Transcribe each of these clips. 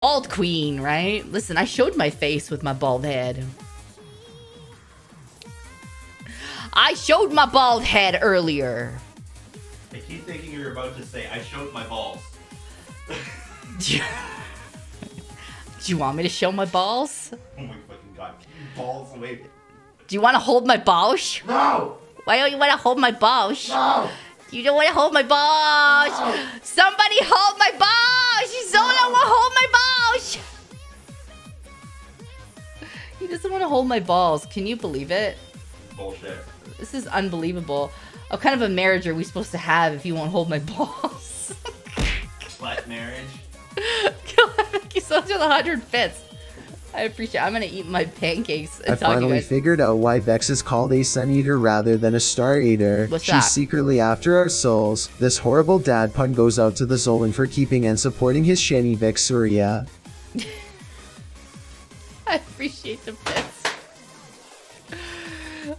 Bald queen, right? Listen, I showed my face with my bald head. I showed my bald head earlier. I keep thinking you're about to say, I showed my balls. Do you, Do you want me to show my balls? Oh my fucking god. Balls away. Do you want to hold my balls? No! Why don't you want to hold my balls? No! You don't want to hold my balls. Somebody hold my balls. Zola will hold my balls. He doesn't want to hold my balls. Can you believe it? Bullshit. This is unbelievable. What kind of a marriage are we supposed to have if you won't hold my balls? What marriage? Thank you so much the hundred bits. I appreciate. it. I'm gonna eat my pancakes and I finally figured out why Vex is called a Sun Eater rather than a Star Eater. What's She's that? secretly after our souls. This horrible dad pun goes out to the Zolan for keeping and supporting his Shani Vex Surya. I appreciate the bits.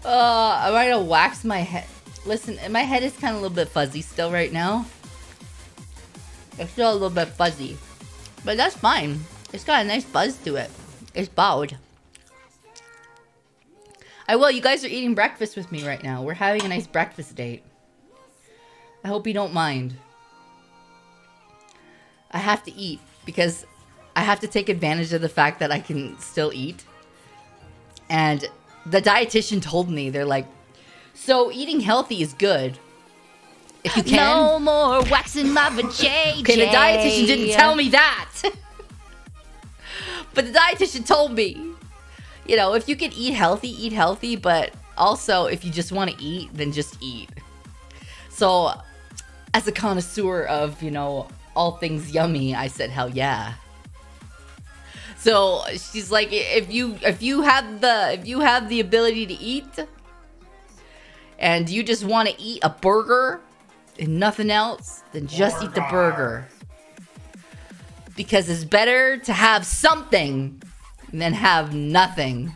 Uh, I'm gonna wax my head. Listen, my head is kind of a little bit fuzzy still right now. It's still a little bit fuzzy, but that's fine. It's got a nice buzz to it. It's bowed. I will. You guys are eating breakfast with me right now. We're having a nice breakfast date. I hope you don't mind. I have to eat because I have to take advantage of the fact that I can still eat. And the dietitian told me, they're like, so eating healthy is good. If you can. No more waxing my vajayjay. Okay, the dietitian didn't tell me that. But the dietitian told me, you know, if you can eat healthy, eat healthy, but also if you just want to eat, then just eat. So, as a connoisseur of, you know, all things yummy, I said, hell yeah. So she's like, if you if you have the if you have the ability to eat, and you just want to eat a burger and nothing else, then just eat the burger. Because it's better to have something than have nothing.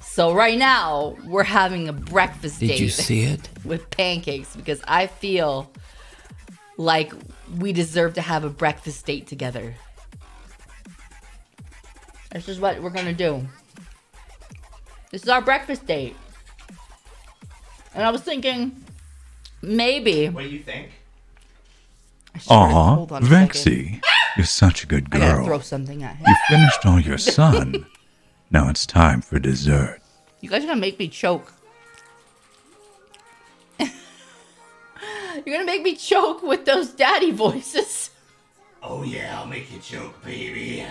So right now we're having a breakfast Did date you see it? with pancakes because I feel like we deserve to have a breakfast date together. This is what we're gonna do. This is our breakfast date. And I was thinking, maybe. What do you think? Aw, Hold on a second. Vexy, you're such a good I gotta throw girl. something at him. You finished all your sun. Now it's time for dessert. You guys are gonna make me choke. You're gonna make me choke with those daddy voices. Oh yeah, I'll make you choke, baby.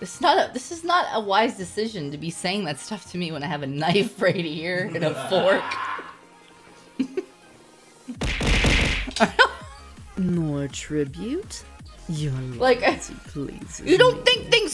This is not a this is not a wise decision to be saying that stuff to me when I have a knife right here and a fork. More tribute? You're Like, loyalty pleases You don't me. think things